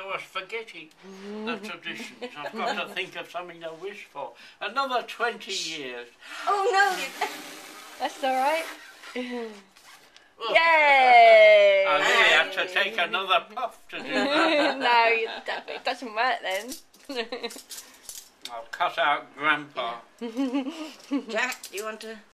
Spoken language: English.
I was forgetting the traditions. I've got to think of something to wish for. Another 20 years. Oh no! That's all right. Oh. Yay! I really have to take another puff to do that. no, it doesn't work then. I'll cut out Grandpa. Jack, do you want to